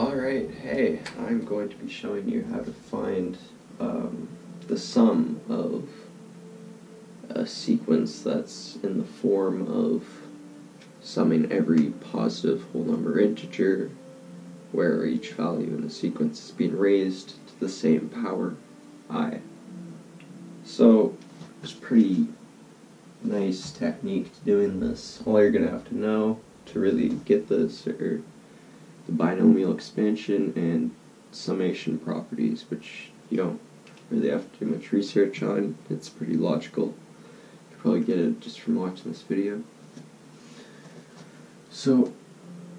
Alright, hey, I'm going to be showing you how to find um, the sum of a sequence that's in the form of summing every positive whole number integer where each value in the sequence is being raised to the same power, i. So, it's pretty nice technique to doing this. All you're going to have to know to really get this are the binomial expansion and summation properties, which you don't really have to do much research on. It's pretty logical. You probably get it just from watching this video. So,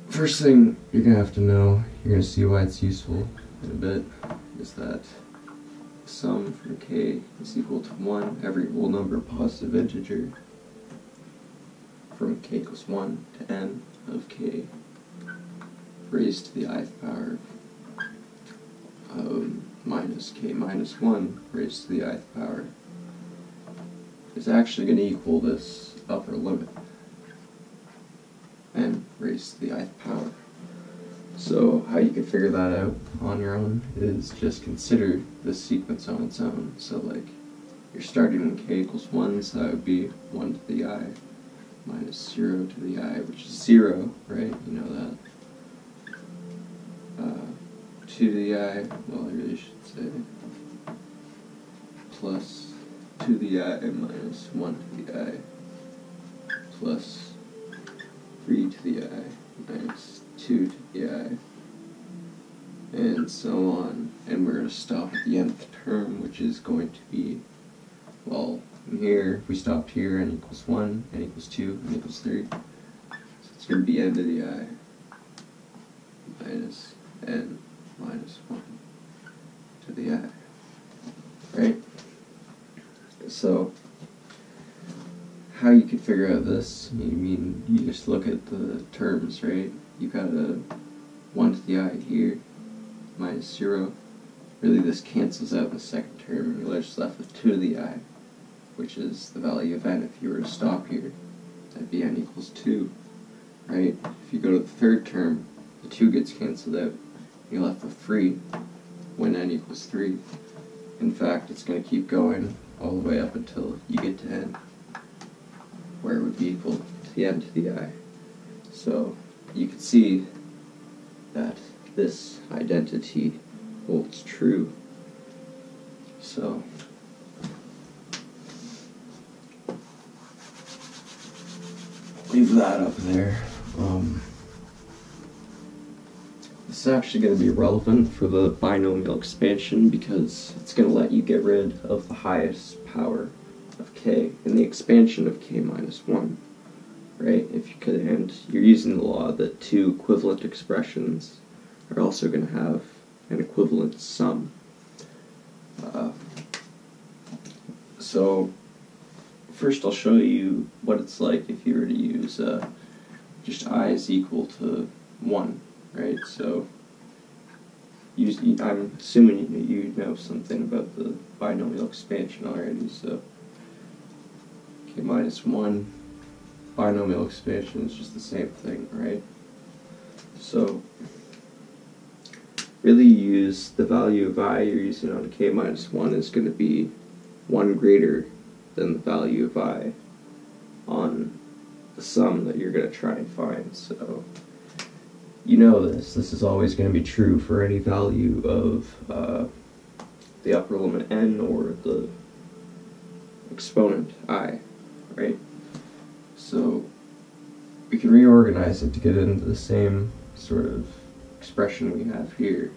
first thing you're gonna have to know, you're gonna see why it's useful in a bit, is that sum from k is equal to 1, every whole number positive integer from k equals 1 to n of k raised to the ith power um, minus k minus 1 raised to the ith power is actually going to equal this upper limit n raised to the ith power. So how you can figure that out on your own is just consider the sequence on its own. So like you're starting when k equals 1, so that would be 1 to the i minus 0 to the i, which is 0, right? You know that. 2 to the i, well I really should say, plus 2 to the i minus 1 to the i, plus 3 to the i minus 2 to the i, and so on. And we're going to stop at the nth term, which is going to be, well, here, we stopped here, n equals 1, n equals 2, n equals 3. So it's going to be n to the i minus n minus 1 to the i. Right? So, how you can figure out this, I mean, you just look at the terms, right? You got a 1 to the i here, minus 0. Really, this cancels out the second term, and you're just left with 2 to the i, which is the value of n if you were to stop here. That'd be n equals 2, right? If you go to the third term, the 2 gets canceled out you're left with 3 when n equals 3. In fact, it's going to keep going all the way up until you get to n, where it would be equal to the n to the i. So you can see that this identity holds true. So leave that up there. Um, this is actually going to be relevant for the binomial expansion because it's going to let you get rid of the highest power k in the expansion of k minus 1. Right? If you could, and you're using the law that two equivalent expressions are also going to have an equivalent sum. Uh, so first I'll show you what it's like if you were to use uh, just i is equal to 1 right? So you, I'm assuming you know something about the binomial expansion already, so k minus 1 binomial expansion is just the same thing, right? So really use the value of i you're using on k minus 1 is going to be 1 greater than the value of i on the sum that you're going to try and find. So you know this. This is always going to be true for any value of uh, the upper limit n or the exponent i, right? So we can reorganize it to get it into the same sort of expression we have here,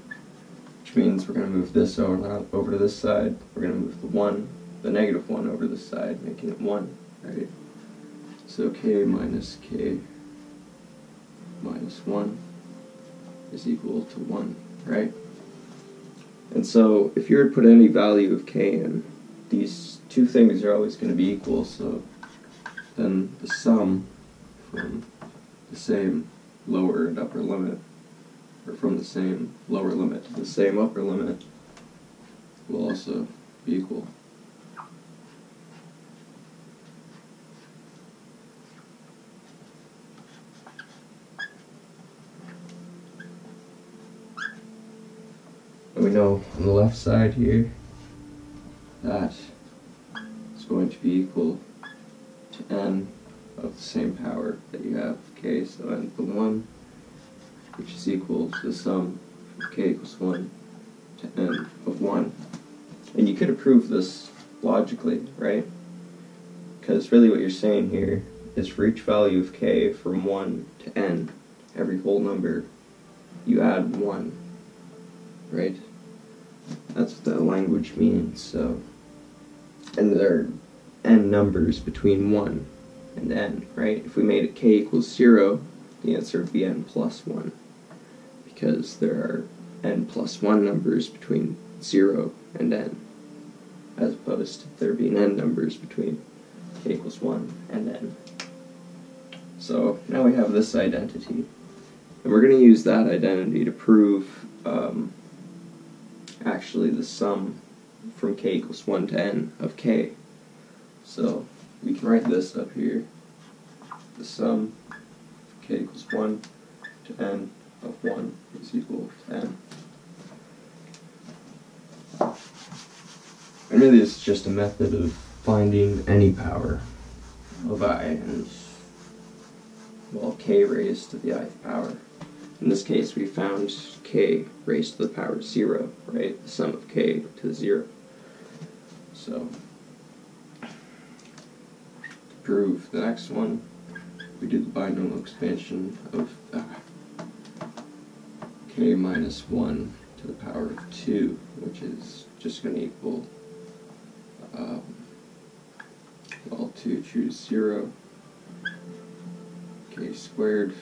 which means we're going to move this over, over to this side. We're going to move the 1, the negative 1 over this side, making it 1, right? So k minus k minus 1 is equal to 1, right? And so if you were to put any value of k in, these two things are always going to be equal, so then the sum from the same lower and upper limit, or from the same lower limit to the same upper limit, will also be equal. And we know on the left side here that it's going to be equal n of the same power that you have k, so n equal 1, which is equal to the sum of k equals 1 to n of 1. And you could approve this logically, right? Because really what you're saying here is for each value of k from 1 to n, every whole number, you add 1, right? That's what the language means, so. And there n numbers between 1 and n, right? If we made it k equals 0, the answer would be n plus 1. Because there are n plus 1 numbers between 0 and n, as opposed to there being n numbers between k equals 1 and n. So now we have this identity. And we're going to use that identity to prove um, actually the sum from k equals 1 to n of k. So we can write this up here. The sum k equals 1 to n of 1 is equal to n. And really it's just a method of finding any power of i and well k raised to the ith power. In this case we found k raised to the power of 0, right? The sum of k to the 0. So prove the next one, we do the binomial expansion of uh, k minus 1 to the power of 2, which is just going to equal, um, well, 2 choose 0, k squared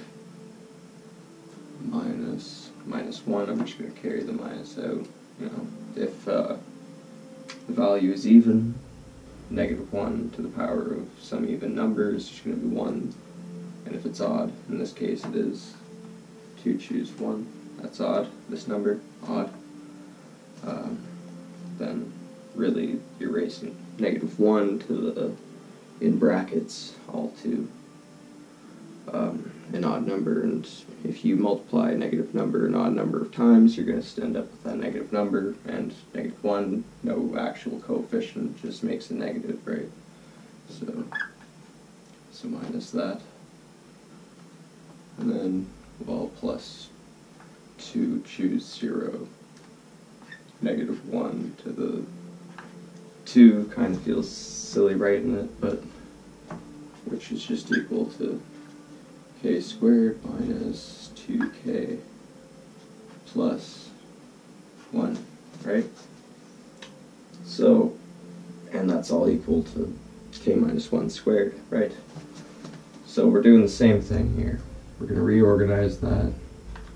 minus minus 1, I'm just going to carry the minus out. You know, if uh, the value is even, negative 1 to the power of some even number is just going to be 1. And if it's odd, in this case it is 2 choose 1, that's odd, this number, odd. Um, then really you're raising negative 1 to the, in brackets, all to um, an odd number, and if you multiply a negative number an odd number of times, you're going to end up with that negative number, and negative 1, no actual coefficient, just makes a negative, right? So, so minus that. And then, well, plus 2, choose 0. Negative 1 to the 2 kind of feels silly writing it, but which is just equal to k squared minus 2k plus 1, right? So, and that's all equal to k minus 1 squared, right? So we're doing the same thing here. We're going to reorganize that.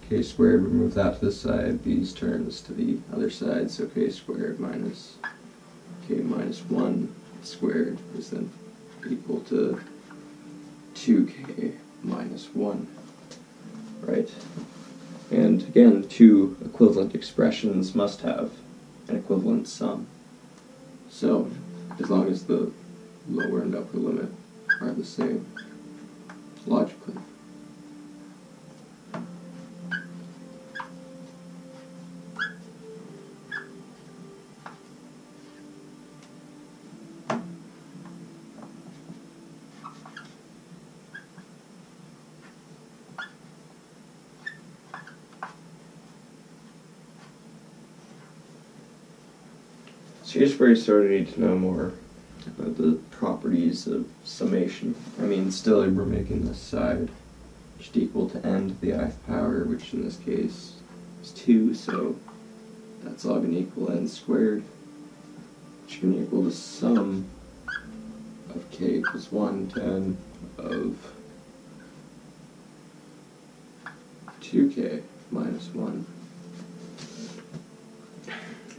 k squared, we move that to the side, these terms to the other side, so k squared minus k minus 1 squared is then equal to 2k minus 1, right? And again, two equivalent expressions must have an equivalent sum. So, as long as the lower and upper limit are the same, logically. So here's where you need to know more about the properties of summation. I mean, still we're making this side just equal to n to the ith power, which in this case is 2, so that's all going to equal n squared, which is to equal the sum of k equals 1 to n of 2k minus 1.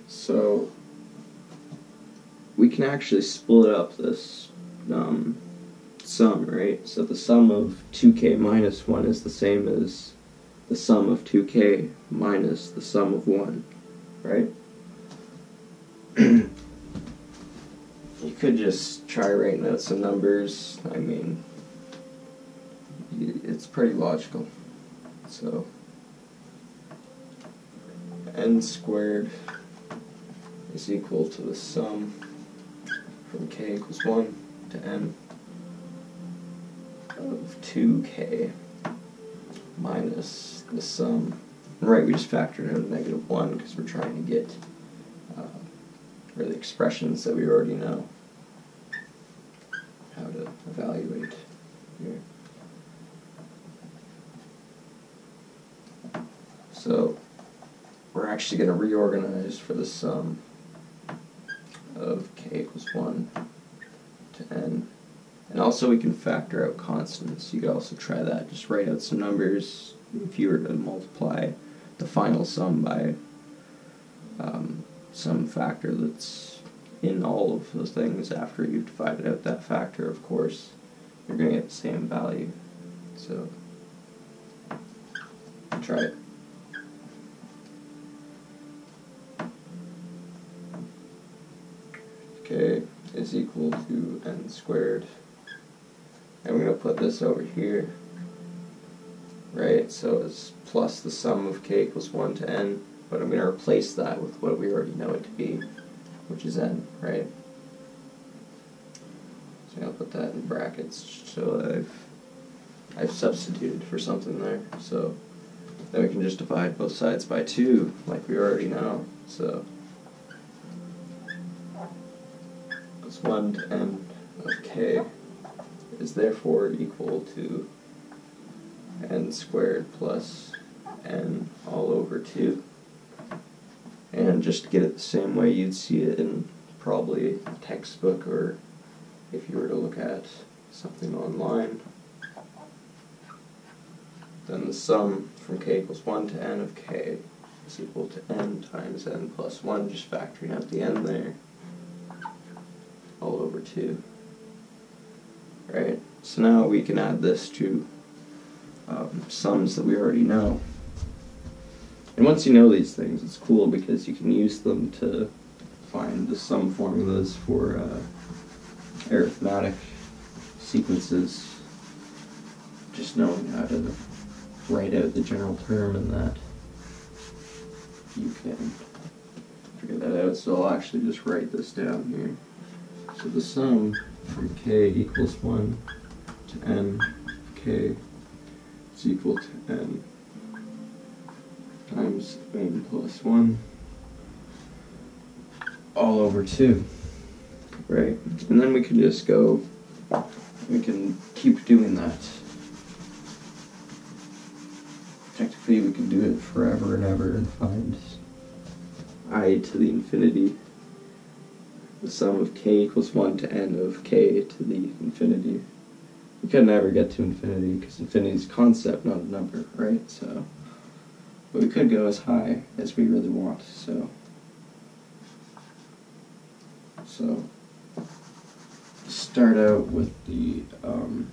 So we can actually split up this um, sum, right? So the sum of 2k minus 1 is the same as the sum of 2k minus the sum of 1, right? you could just try writing out some numbers. I mean, it's pretty logical. So, n squared is equal to the sum from k equals 1 to n of 2k minus the sum. Right, we just factored out a negative 1 because we're trying to get uh, really expressions that we already know how to evaluate here. So we're actually going to reorganize for the sum of k equals 1 to n. And also we can factor out constants. You could also try that. Just write out some numbers. If you were to multiply the final sum by um, some factor that's in all of those things after you've divided out that factor, of course, you're going to get the same value. So try it. K is equal to n squared. And we're going to put this over here, right? So it's plus the sum of k equals 1 to n, but I'm going to replace that with what we already know it to be, which is n, right? So I'll put that in brackets so I've, I've substituted for something there. So then we can just divide both sides by 2, like we already know. So plus 1 to n of k is therefore equal to n squared plus n all over 2. And just get it the same way you'd see it in probably a textbook or if you were to look at something online, then the sum from k equals 1 to n of k is equal to n times n plus 1, just factoring out the n there, all over 2. Right? So now we can add this to um, sums that we already know. And once you know these things, it's cool because you can use them to find the sum formulas for uh, arithmetic sequences. Just knowing how to write out the general term and that you can figure that out. So I'll actually just write this down here. So the sum from k equals 1 to n k is equal to n times n plus 1 all over 2. Right? And then we can just go, we can keep doing that. Technically, we can do it forever and ever and find i to the infinity the sum of k equals 1 to n of k to the infinity. We can never get to infinity because infinity is a concept, not a number, right? So, but we could go as high as we really want. So, so start out with the um,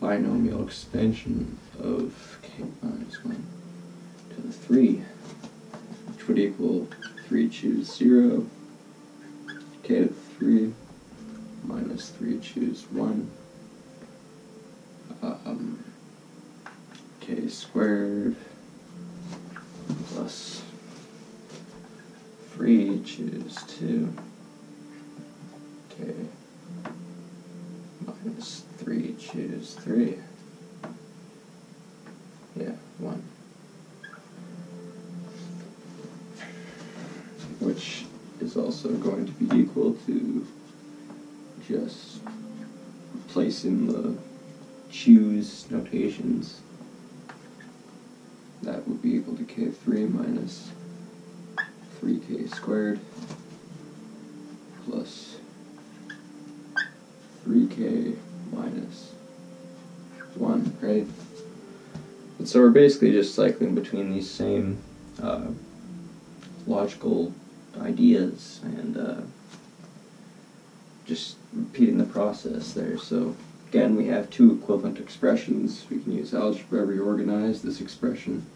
binomial expansion of k minus 1 to the 3, which would equal 3 choose 0, K to three minus 3 choose 1, um, k squared, plus 3 choose 2, k minus 3 choose 3, yeah, 1. which is also going to be equal to just replacing the choose notations. That would be equal to k3 minus 3k squared plus 3k minus 1, right? And so we're basically just cycling between these same uh, logical ideas and uh, just repeating the process there. So again, we have two equivalent expressions. We can use algebra reorganize this expression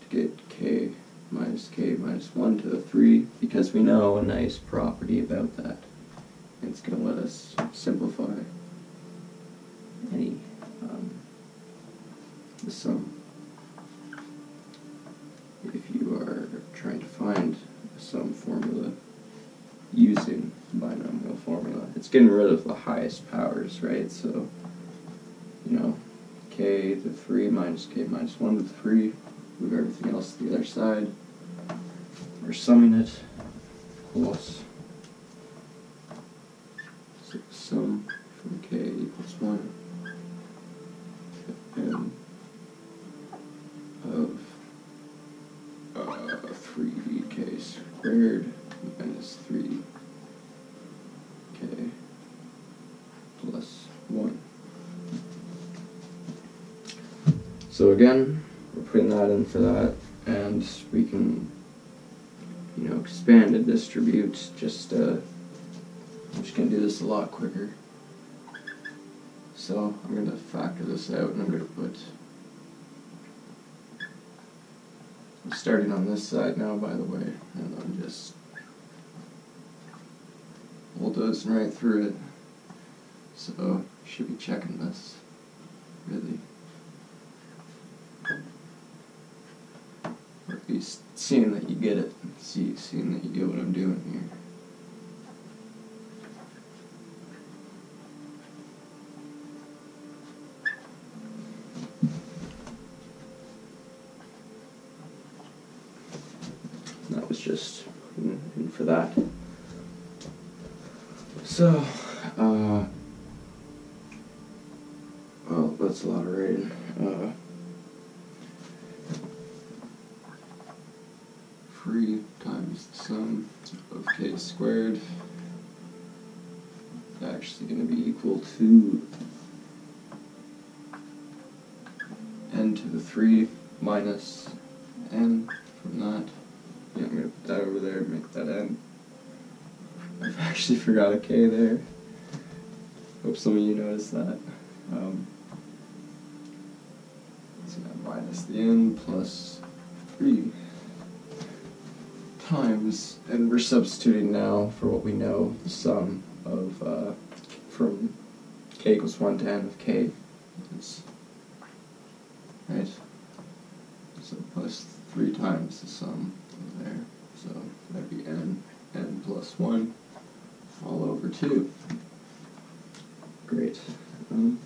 to get k minus k minus 1 to the 3 because we know a nice property about that. It's going to let us simplify any um, the sum. Getting rid of the highest powers, right? So, you know, k to 3 minus k minus 1 to 3. Move everything else to the other side. We're summing it. Equals. So sum from k equals 1 to n of uh, 3k squared minus 3k plus 1. So again, we're putting that in for that, and we can, you know, expand and distribute, just, uh, I'm just to do this a lot quicker. So I'm going to factor this out, and I'm going to put I'm starting on this side now, by the way, and I'm just bulldozing right through it. So, should be checking this, really. Or at least seeing that you get it, see, seeing that you get what I'm doing here. That was just in, for that. So, uh, well, that's a lot of rating. Uh, three times the sum of k squared is actually going to be equal to n to the 3 minus n from that. Yeah, I'm gonna put that over there and make that n. I've actually forgot a k there. Hope some of you noticed that. Um, so now minus the n plus 3 times, and we're substituting now for what we know, the sum of, uh, from k equals 1 to n of k is, right? So plus 3 times the sum there. So that'd be n, n plus 1, all over 2. Great. Um,